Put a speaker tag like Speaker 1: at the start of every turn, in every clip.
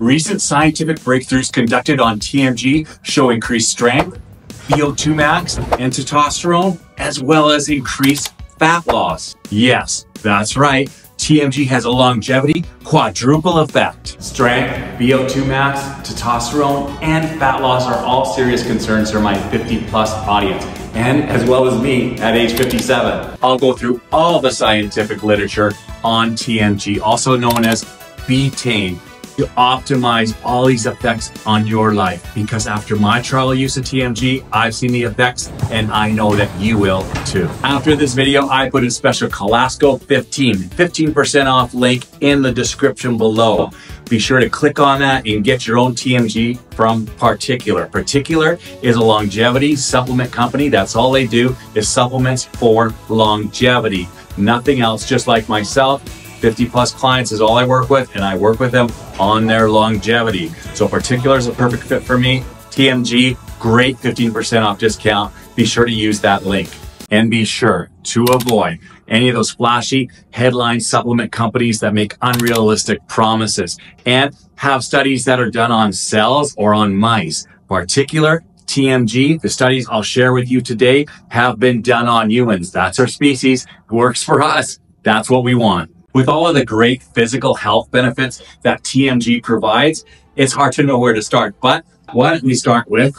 Speaker 1: Recent scientific breakthroughs conducted on TMG show increased strength, VO2 max, and testosterone, as well as increased fat loss. Yes, that's right. TMG has a longevity quadruple effect. Strength, VO2 max, testosterone, and fat loss are all serious concerns for my 50 plus audience, and as well as me at age 57. I'll go through all the scientific literature on TMG, also known as betaine to optimize all these effects on your life. Because after my trial use of TMG, I've seen the effects and I know that you will too. After this video, I put a special Kolasko 15, 15% off link in the description below. Be sure to click on that and get your own TMG from PartiQlar. PartiQlar is a longevity supplement company. That's all they do is supplements for longevity. Nothing else, just like myself. 50 plus clients is all I work with, and I work with them on their longevity. So PartiQlar is a perfect fit for me. TMG, great 15% off discount. Be sure to use that link. And be sure to avoid any of those flashy headline supplement companies that make unrealistic promises and have studies that are done on cells or on mice. PartiQlar TMG, the studies I'll share with you today have been done on humans. That's our species. Works for us. That's what we want. With all of the great physical health benefits that TMG provides, it's hard to know where to start. But why don't we start with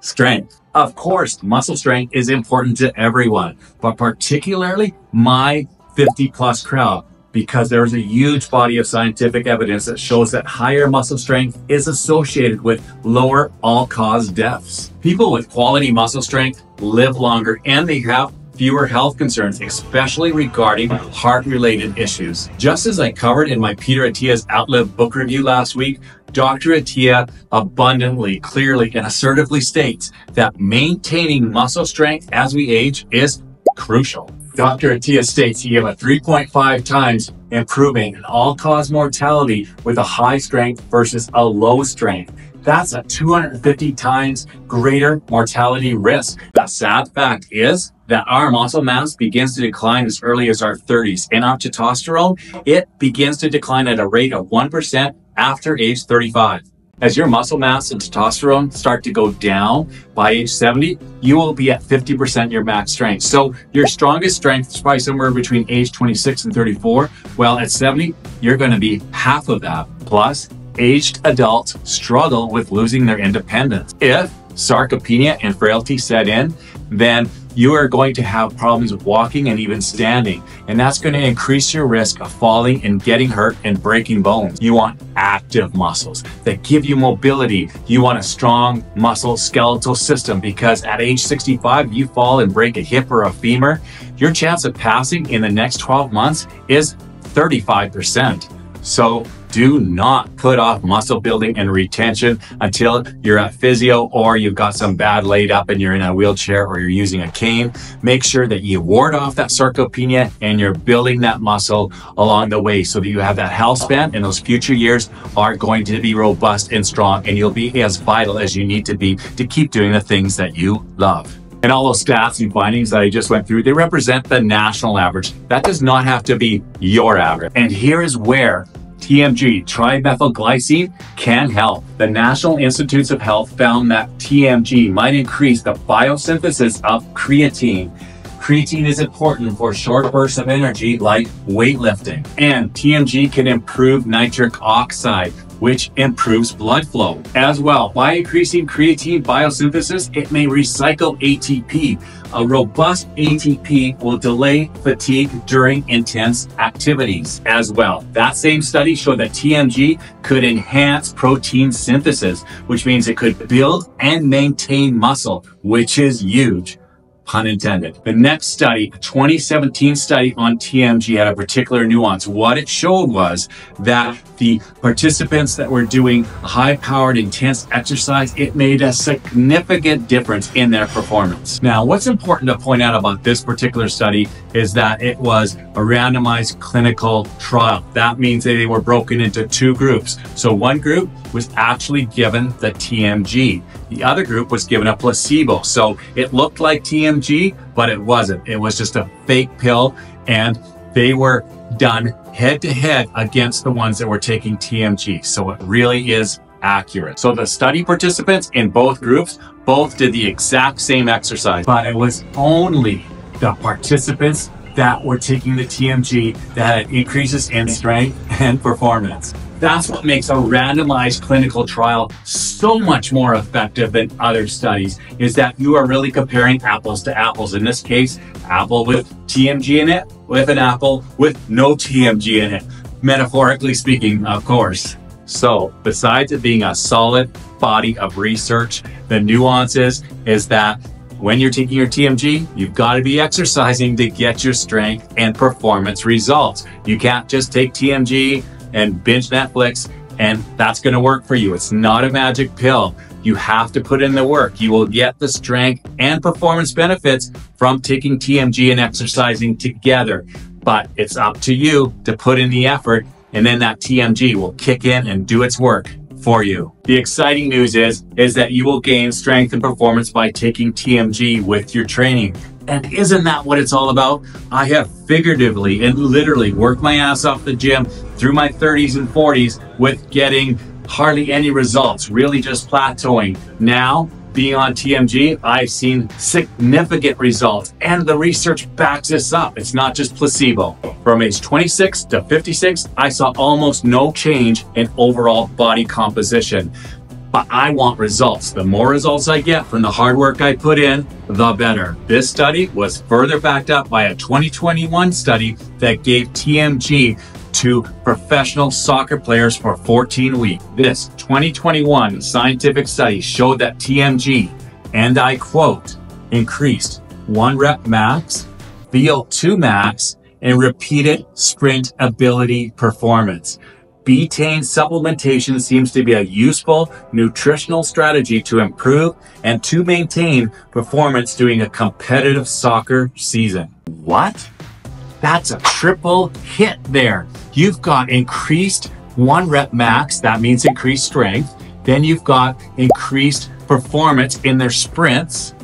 Speaker 1: strength? Of course, muscle strength is important to everyone, but particularly my 50 plus crowd because there's a huge body of scientific evidence that shows that higher muscle strength is associated with lower all-cause deaths. People with quality muscle strength live longer and they have fewer health concerns, especially regarding heart-related issues. Just as I covered in my Peter Attia's Outlive book review last week, Dr. Attia abundantly, clearly, and assertively states that maintaining muscle strength as we age is crucial. Dr. Attia states he have a 3.5 times improving in all-cause mortality with a high strength versus a low strength. That's a 250 times greater mortality risk. The sad fact is that our muscle mass begins to decline as early as our 30s and our testosterone, it begins to decline at a rate of 1% after age 35. As your muscle mass and testosterone start to go down by age 70, you will be at 50% your max strength. So your strongest strength is probably somewhere between age 26 and 34. Well, at 70, you're going to be half of that. Plus, aged adults struggle with losing their independence. If sarcopenia and frailty set in, then you are going to have problems walking and even standing. And that's going to increase your risk of falling and getting hurt and breaking bones. You want active muscles that give you mobility. You want a strong muscle skeletal system because at age 65, you fall and break a hip or a femur, your chance of passing in the next 12 months is 35%. So do not put off muscle building and retention until you're at physio or you've got some bad laid up and you're in a wheelchair or you're using a cane. Make sure that you ward off that sarcopenia and you're building that muscle along the way so that you have that health span and those future years are going to be robust and strong and you'll be as vital as you need to be to keep doing the things that you love. And all those stats and findings that I just went through, they represent the national average. That does not have to be your average. And here is where TMG, trimethylglycine, can help. The National Institutes of Health found that TMG might increase the biosynthesis of creatine. Creatine is important for short bursts of energy like weightlifting. And TMG can improve nitric oxide, which improves blood flow. As well, by increasing creatine biosynthesis, it may recycle ATP. A robust ATP will delay fatigue during intense activities as well. That same study showed that TMG could enhance protein synthesis, which means it could build and maintain muscle, which is huge pun intended. The next study, a 2017 study on TMG had a particular nuance. What it showed was that the participants that were doing high powered intense exercise, it made a significant difference in their performance. Now, what's important to point out about this particular study is that it was a randomized clinical trial. That means they were broken into two groups. So one group was actually given the TMG. The other group was given a placebo. So it looked like TMG, but it wasn't. It was just a fake pill and they were done head to head against the ones that were taking TMG. So it really is accurate. So the study participants in both groups both did the exact same exercise, but it was only the participants that were taking the TMG that had increases in strength and performance. That's what makes a randomized clinical trial so much more effective than other studies is that you are really comparing apples to apples. In this case, apple with TMG in it with an apple with no TMG in it. Metaphorically speaking, of course. So besides it being a solid body of research, the nuances is that when you're taking your TMG, you've got to be exercising to get your strength and performance results. You can't just take TMG and binge Netflix and that's going to work for you. It's not a magic pill. You have to put in the work. You will get the strength and performance benefits from taking TMG and exercising together. But it's up to you to put in the effort and then that TMG will kick in and do its work for you. The exciting news is, is that you will gain strength and performance by taking TMG with your training. And isn't that what it's all about? I have figuratively and literally worked my ass off the gym through my 30s and 40s with getting hardly any results, really just plateauing. Now, being on TMG, I've seen significant results and the research backs this up. It's not just placebo. From age 26 to 56, I saw almost no change in overall body composition. But I want results. The more results I get from the hard work I put in, the better. This study was further backed up by a 2021 study that gave TMG to professional soccer players for 14 weeks. This 2021 scientific study showed that TMG, and I quote, increased one rep max, VO2 max, and repeated sprint ability performance. Betaine supplementation seems to be a useful nutritional strategy to improve and to maintain performance during a competitive soccer season. What? That's a triple hit there. You've got increased one rep max, that means increased strength. Then you've got increased performance in their sprints.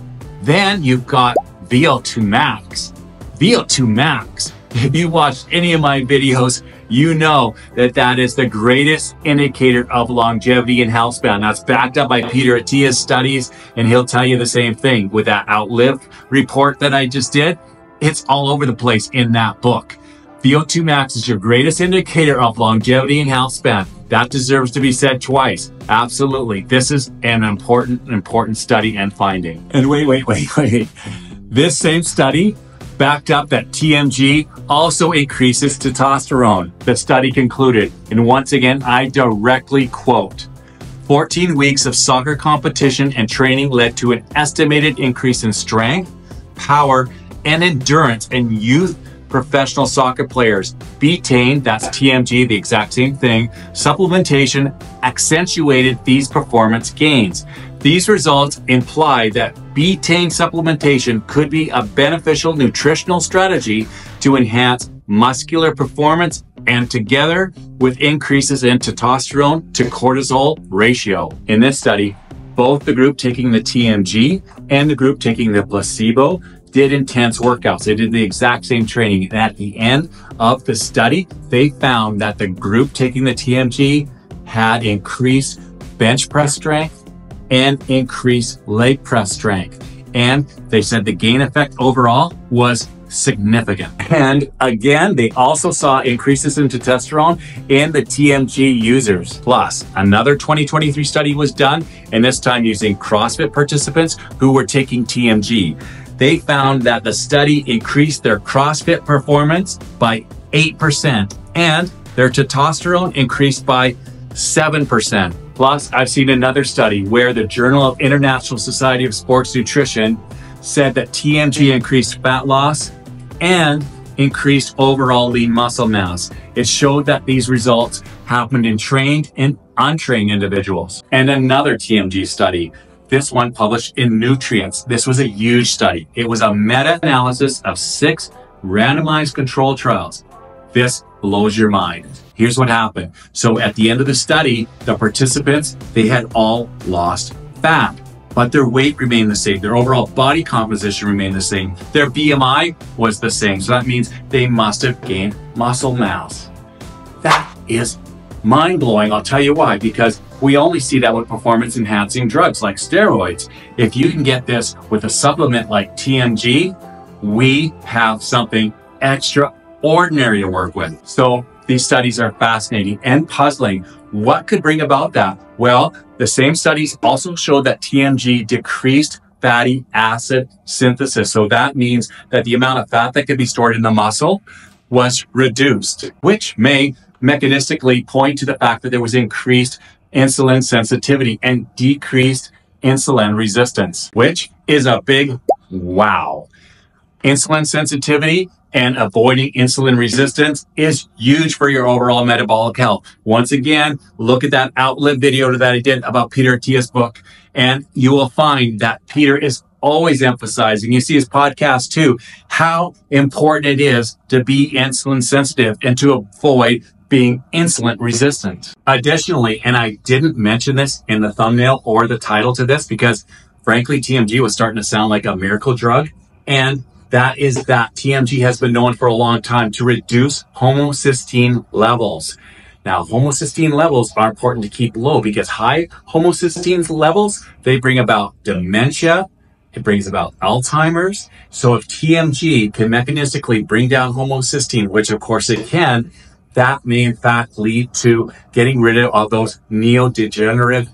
Speaker 1: Then you've got VO2 max. VO2 max. If you watched any of my videos, you know that that is the greatest indicator of longevity and health span. That's backed up by Peter Attia's studies, and he'll tell you the same thing with that Outlive report that I just did. It's all over the place in that book. VO2 max is your greatest indicator of longevity and health span. That deserves to be said twice. Absolutely. This is an important, important study and finding. And wait, wait, wait, wait. This same study backed up that TMG also increases testosterone. The study concluded, and once again, I directly quote, 14 weeks of soccer competition and training led to an estimated increase in strength, power, and endurance in youth professional soccer players. Betaine, that's TMG, the exact same thing, supplementation accentuated these performance gains. These results imply that betaine supplementation could be a beneficial nutritional strategy to enhance muscular performance and together with increases in testosterone to cortisol ratio. In this study, both the group taking the TMG and the group taking the placebo did intense workouts. They did the exact same training. And at the end of the study, they found that the group taking the TMG had increased bench press strength and increased leg press strength. And they said the gain effect overall was significant. And again, they also saw increases in testosterone in the TMG users. Plus, another 2023 study was done, and this time using CrossFit participants who were taking TMG they found that the study increased their CrossFit performance by 8% and their testosterone increased by 7%. Plus, I've seen another study where the Journal of International Society of Sports Nutrition said that TMG increased fat loss and increased overall lean muscle mass. It showed that these results happened in trained and untrained individuals. And another TMG study this one published in Nutrients. This was a huge study. It was a meta-analysis of six randomized control trials. This blows your mind. Here's what happened. So at the end of the study, the participants, they had all lost fat. but their weight remained the same. Their overall body composition remained the same. Their BMI was the same. So that means they must have gained muscle mass. That is mind blowing. I'll tell you why, because we only see that with performance enhancing drugs like steroids. If you can get this with a supplement like TMG, we have something extraordinary to work with. So these studies are fascinating and puzzling. What could bring about that? Well, the same studies also showed that TMG decreased fatty acid synthesis. So that means that the amount of fat that could be stored in the muscle was reduced, which may mechanistically point to the fact that there was increased insulin sensitivity and decreased insulin resistance, which is a big wow. Insulin sensitivity and avoiding insulin resistance is huge for your overall metabolic health. Once again, look at that Outlive video that I did about Peter Attia's book, and you will find that Peter is always emphasizing, you see his podcast too, how important it is to be insulin sensitive and to avoid being insulin resistant. Additionally, and I didn't mention this in the thumbnail or the title to this because frankly, TMG was starting to sound like a miracle drug. And that is that TMG has been known for a long time to reduce homocysteine levels. Now, homocysteine levels are important to keep low because high homocysteine levels, they bring about dementia, it brings about Alzheimer's. So if TMG can mechanistically bring down homocysteine, which of course it can, that may in fact lead to getting rid of all those neurodegenerative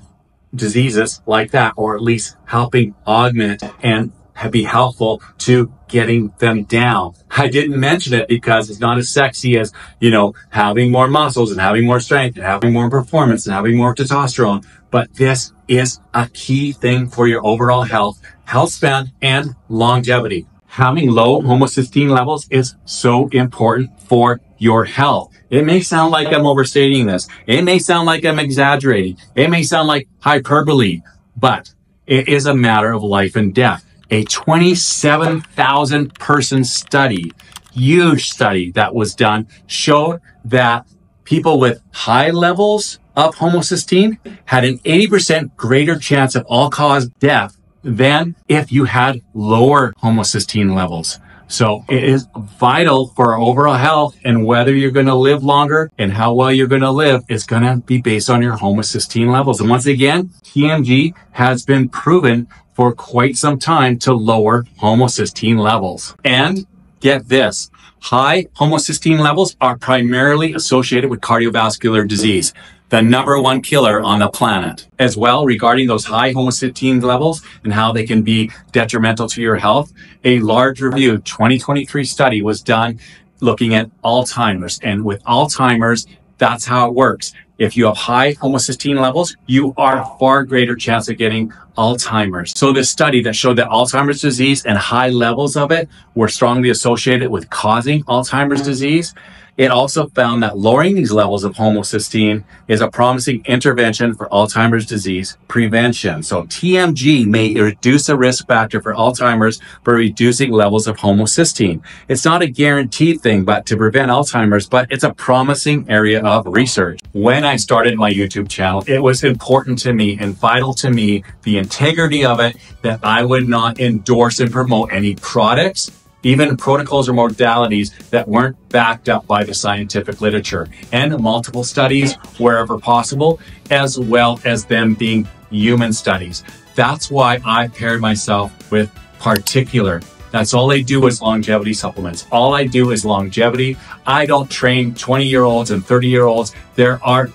Speaker 1: diseases like that, or at least helping augment and be helpful to getting them down. I didn't mention it because it's not as sexy as, you know, having more muscles and having more strength and having more performance and having more testosterone. But this is a key thing for your overall health, health span and longevity. Having low homocysteine levels is so important for your health. It may sound like I'm overstating this. It may sound like I'm exaggerating. It may sound like hyperbole, but it is a matter of life and death a 27,000 person study, huge study that was done, showed that people with high levels of homocysteine had an 80% greater chance of all cause death than if you had lower homocysteine levels. So it is vital for our overall health and whether you're going to live longer and how well you're going to live is going to be based on your homocysteine levels. And once again, TMG has been proven for quite some time to lower homocysteine levels. And get this, high homocysteine levels are primarily associated with cardiovascular disease, the number one killer on the planet. As well, regarding those high homocysteine levels and how they can be detrimental to your health, a large review 2023 study was done looking at Alzheimer's. And with Alzheimer's, that's how it works. If you have high homocysteine levels, you are far greater chance of getting Alzheimer's. So this study that showed that Alzheimer's disease and high levels of it were strongly associated with causing Alzheimer's disease it also found that lowering these levels of homocysteine is a promising intervention for Alzheimer's disease prevention. So TMG may reduce a risk factor for Alzheimer's by reducing levels of homocysteine. It's not a guaranteed thing, but to prevent Alzheimer's, but it's a promising area of research. When I started my YouTube channel, it was important to me and vital to me, the integrity of it, that I would not endorse and promote any products even protocols or modalities that weren't backed up by the scientific literature, and multiple studies wherever possible, as well as them being human studies. That's why I paired myself with PartiQlar. That's all I do is longevity supplements. All I do is longevity. I don't train 20 year olds and 30 year olds. There are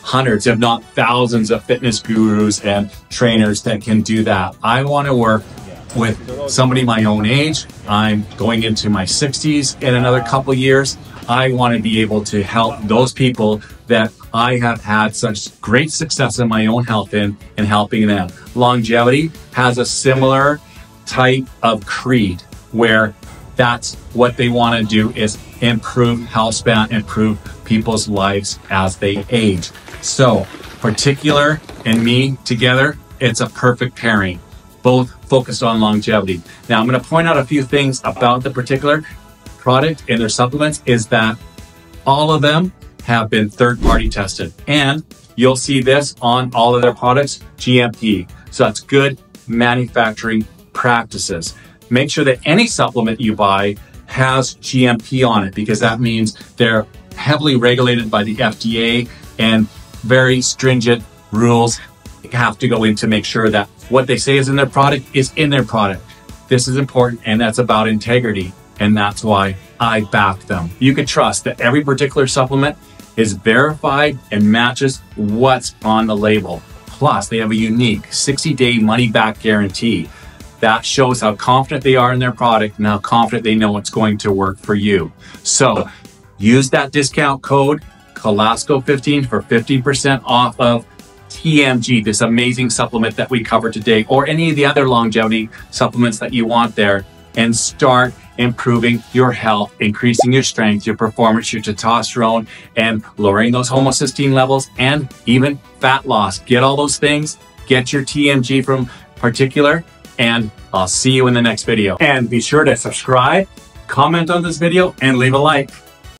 Speaker 1: hundreds, if not thousands of fitness gurus and trainers that can do that. I want to work with somebody my own age. I'm going into my 60s in another couple years. I want to be able to help those people that I have had such great success in my own health in and helping them. Longevity has a similar type of creed where that's what they want to do is improve health span, improve people's lives as they age. So PartiQlar and me together, it's a perfect pairing both focused on longevity. Now, I'm going to point out a few things about the PartiQlar product and their supplements is that all of them have been third party tested and you'll see this on all of their products, GMP. So that's good manufacturing practices. Make sure that any supplement you buy has GMP on it because that means they're heavily regulated by the FDA and very stringent rules have to go in to make sure that what they say is in their product is in their product. This is important and that's about integrity. And that's why I back them. You can trust that every PartiQlar supplement is verified and matches what's on the label. Plus, they have a unique 60 day money back guarantee. That shows how confident they are in their product and how confident they know it's going to work for you. So use that discount code Kolasko15 for 15% off of TMG, this amazing supplement that we covered today, or any of the other longevity supplements that you want there, and start improving your health, increasing your strength, your performance, your testosterone, and lowering those homocysteine levels, and even fat loss. Get all those things, get your TMG from PartiQlar, and I'll see you in the next video. And be sure to subscribe, comment on this video, and leave a like.